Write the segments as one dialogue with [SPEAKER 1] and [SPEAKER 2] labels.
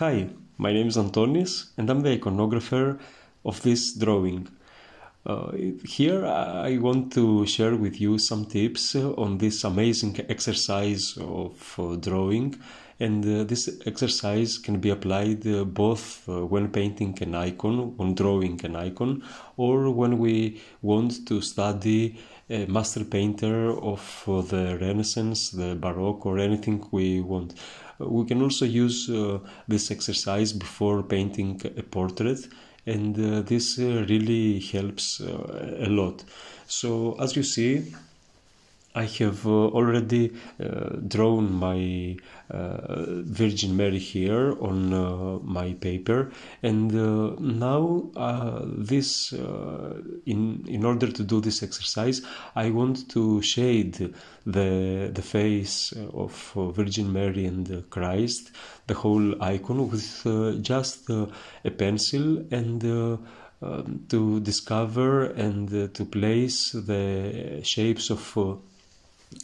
[SPEAKER 1] Hi, my name is Antonis and I'm the iconographer of this drawing. Uh, here I want to share with you some tips on this amazing exercise of uh, drawing and uh, this exercise can be applied uh, both uh, when painting an icon, when drawing an icon or when we want to study a master painter of uh, the Renaissance, the Baroque or anything we want. We can also use this exercise before painting a portrait and uh, this uh, really helps uh, a lot. So as you see I have uh, already uh, drawn my uh, Virgin Mary here on uh, my paper. And uh, now uh, this in in order to do this exercise I want to shade the the face of Virgin Mary and Christ the whole icon with just a pencil and um, to discover and to place the shapes of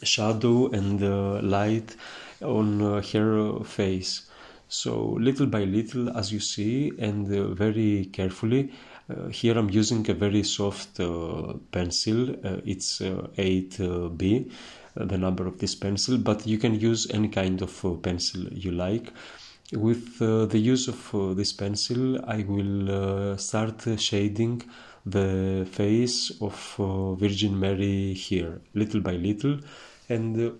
[SPEAKER 1] shadow and uh, light on uh, her face. So little by little, as you see, and uh, very carefully, uh, here I'm using a very soft uh, pencil. Uh, it's 8B, the number of this pencil, but you can use any kind of pencil you like. With the use of this pencil, I will start shading the face of uh, Virgin Mary here, little by little. And uh,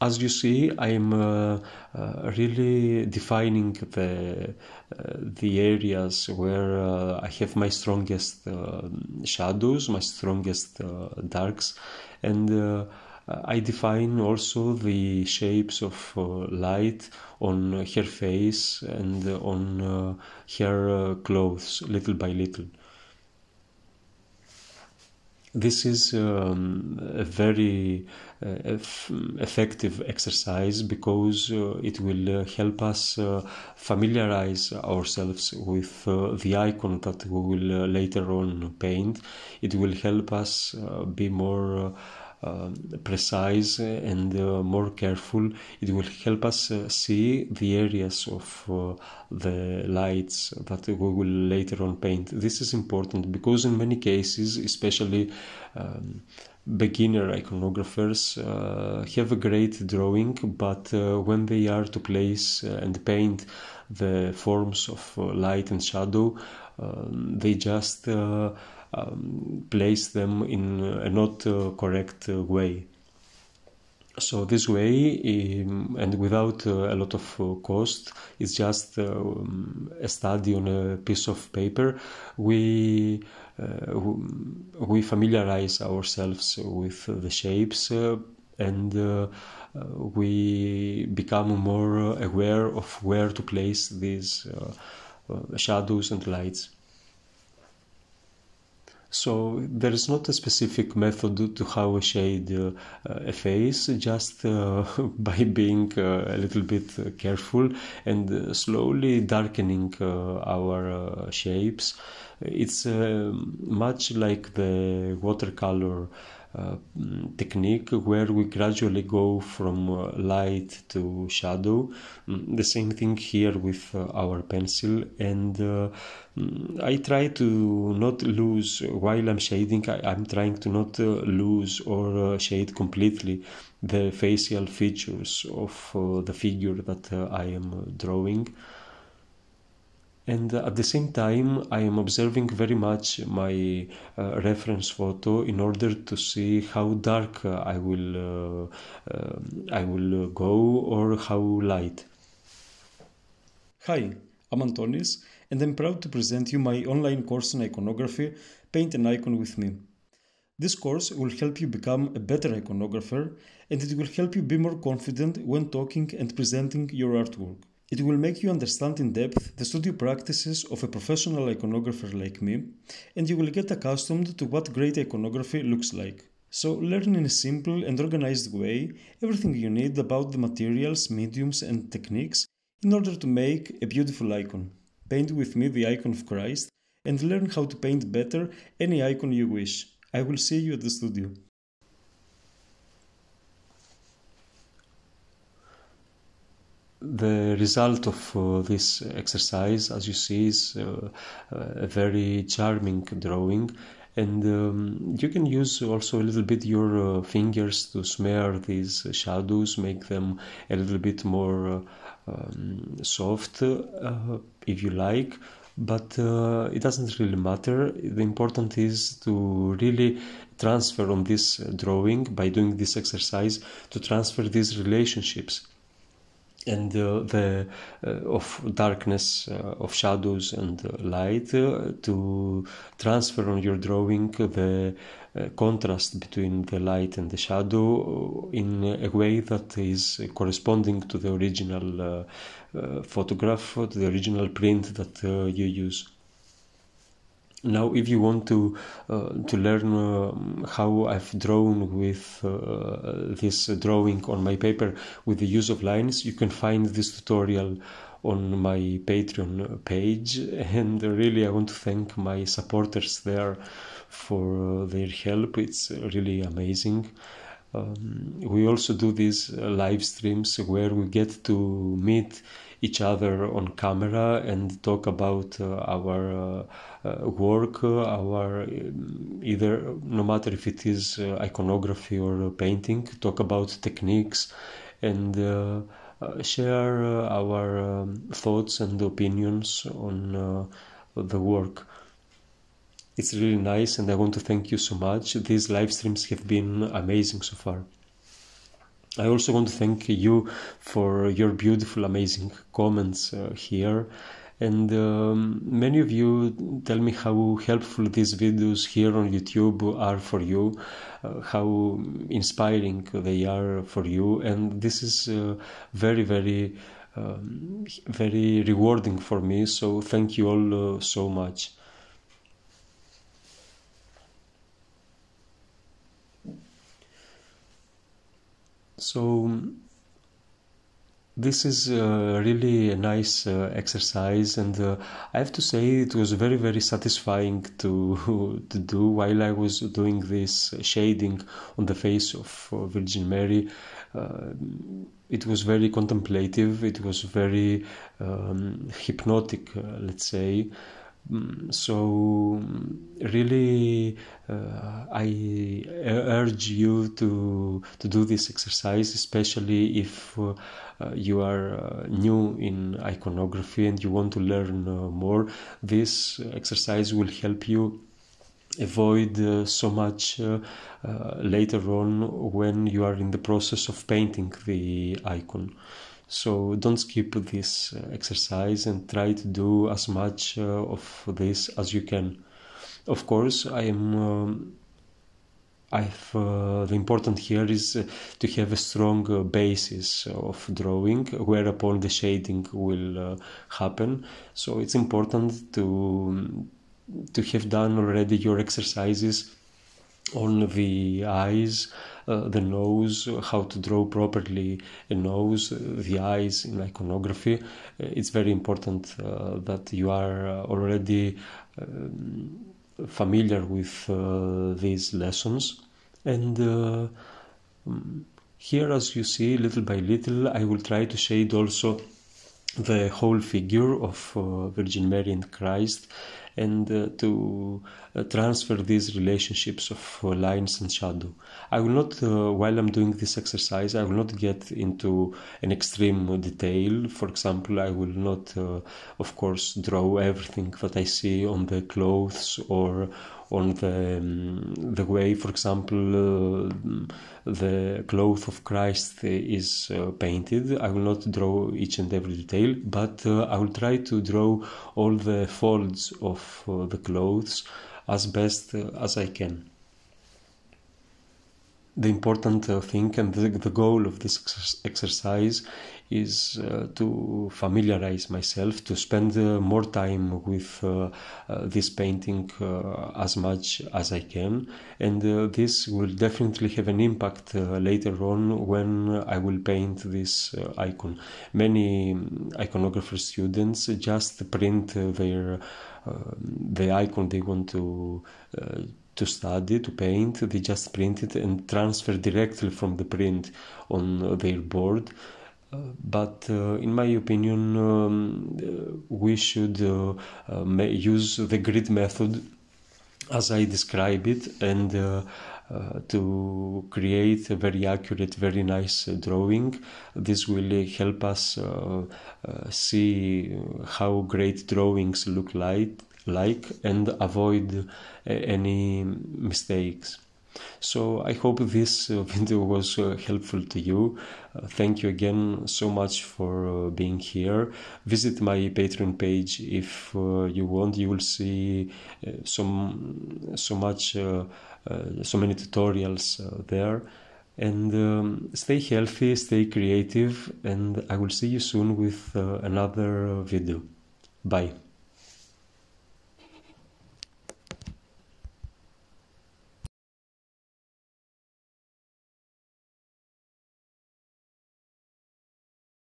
[SPEAKER 1] as you see, I'm uh, uh, really defining the uh, the areas where uh, I have my strongest shadows, my strongest darks, and I define also the shapes of light on her face and on her clothes, little by little this is um, a very uh, effective exercise because uh, it will uh, help us uh, familiarize ourselves with uh, the icon that we will uh, later on paint. It will help us be more uh, precise and uh, more careful. It will help us uh, see the areas of the lights that we will later on paint. This is important because in many cases, especially um, beginner iconographers uh, have a great drawing, but uh, when they are to place uh, and paint the forms of light and shadow, um, they just um, place them in a not uh, correct uh, way. So this way, um, and without uh, a lot of uh, cost, it's just uh, um, a study on a piece of paper. We uh, we familiarize ourselves with the shapes, and we become more aware of where to place these shadows and lights. So there is not a specific method to how a shade uh, a face, just uh, by being uh, a little bit careful and slowly darkening uh, our uh, shapes. It's uh, much like the watercolor uh, technique where we gradually go from uh, light to shadow. Mm, the same thing here with uh, our pencil, and mm, I try to not lose while I'm shading. I, am trying to not lose or shade completely the facial features of the figure that I am drawing and at the same time i am observing very much my uh, reference photo in order to see how dark uh, i will uh, uh i will go or how light.
[SPEAKER 2] Hi i'm antonis and i'm proud to present you my online course in iconography paint an icon with me. This course will help you become a better iconographer and it will help you be more confident when talking and presenting your artwork it will make you understand in depth the studio practices of a professional iconographer like me, and you will get accustomed to what great iconography looks like. So, learn in a simple and organized way everything you need about the materials, mediums, and techniques in order to make a beautiful icon. Paint with me the icon of Christ and learn how to paint better any icon you wish. I will see you at the studio.
[SPEAKER 1] The result of uh, this exercise, as you see, is uh, a very charming drawing. And um, you can use also a little bit your uh, fingers to smear these shadows, make them a little bit more um, soft if you like but uh, it doesn't really matter. The important is to really transfer on this drawing by doing this exercise to transfer these relationships and the uh, of darkness uh, of shadows and light uh, to transfer on your drawing the contrast between the light and the shadow in a way that is corresponding to the original photograph to the original print that you use now if you want to uh, to learn uh, how I've drawn with uh, this drawing on my paper with the use of lines you can find this tutorial on my Patreon page. And really I want to thank my supporters there for their help. It's really amazing. Um, we also do these live streams where we get to meet each other on camera and talk about uh, our uh, uh, work, our um, either no matter if it is iconography or painting, talk about techniques and uh, share uh, our um, thoughts and opinions on uh, the work. It's really nice, and I want to thank you so much. These live streams have been amazing so far. I also want to thank you for your beautiful, amazing comments uh, here. And um, many of you tell me how helpful these videos here on YouTube are for you, uh, how inspiring they are for you. And this is uh, very, very, um, very rewarding for me. So thank you all uh, so much. So this is uh, really a nice uh, exercise, and uh, I have to say it was very very satisfying to to do while I was doing this shading on the face of uh, Virgin Mary. Uh, it was very contemplative. It was very um, hypnotic, uh, let's say. Mm, so really uh, i urge you to to do this exercise especially if uh, you are uh, new in iconography and you want to learn uh, more. This exercise will help you avoid uh, so much uh, later on when you are in the process of painting the icon so don't skip this uh, exercise and try to do as much uh, of this as you can. Of course, I am. Um, I've, uh, the important here is uh, to have a strong uh, basis of drawing whereupon the shading will uh, happen so it's important to to have done already your exercises on the eyes uh, the nose, how to draw properly a nose, uh, the eyes in iconography. Uh, it's very important that you are already um, familiar with these lessons. And um, here, as you see, little by little, I will try to shade also the whole figure of uh, Virgin Mary and Christ and uh, to uh, transfer these relationships of uh, lines and shadow. I will not, while I'm doing this exercise, I will not get into an extreme detail. For example, I will not, of course, draw everything that I see on the clothes or on the um, the way, for example, uh, the cloth of Christ is uh, painted. I will not draw each and every detail, but uh, I will try to draw all the folds of uh, the clothes as best uh, as I can the important uh, thing and the, the, goal of this ex exercise is uh, to familiarize myself, to spend uh, more time with uh, uh, this painting uh, as much as I can. And this will definitely have an impact later on when I will paint this icon. Many iconographer students just print their the icon they want to to study, to paint, they just print it and transfer directly from the print on their board. but uh, in my opinion, um, we should uh, use the grid method as I describe it and uh, uh, to create a very accurate, very nice uh, drawing. This will help us see how great drawings look like, like and avoid any mistakes. So I hope this uh, video was uh, helpful to you. Uh, thank you again so much for being here. Visit my Patreon page if you want. You will see some so much so many tutorials there and um, stay healthy, stay creative, and I will see you soon with uh, another video. Bye.